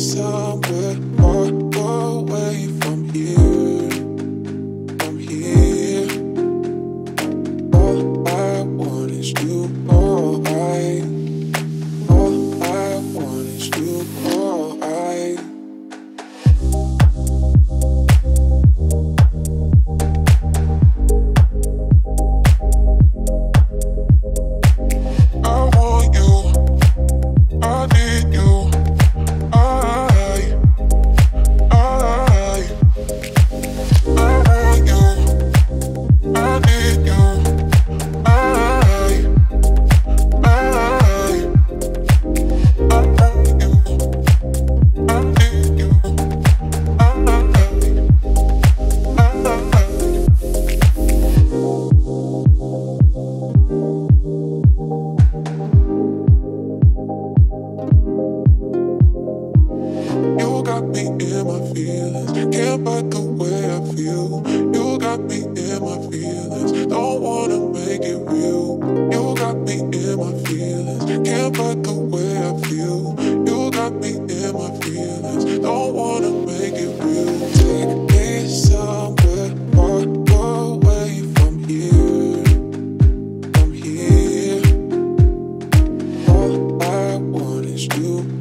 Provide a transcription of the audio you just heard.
me somewhere far away from here. Here. All I want is you. Got me in my feelings. Can't fight the way I feel. You got me in my feelings. Don't wanna make it real. You got me in my feelings. Can't fight the way I feel. You got me in my feelings. Don't wanna make it real. Take me somewhere far away from here. Here. All I want is you.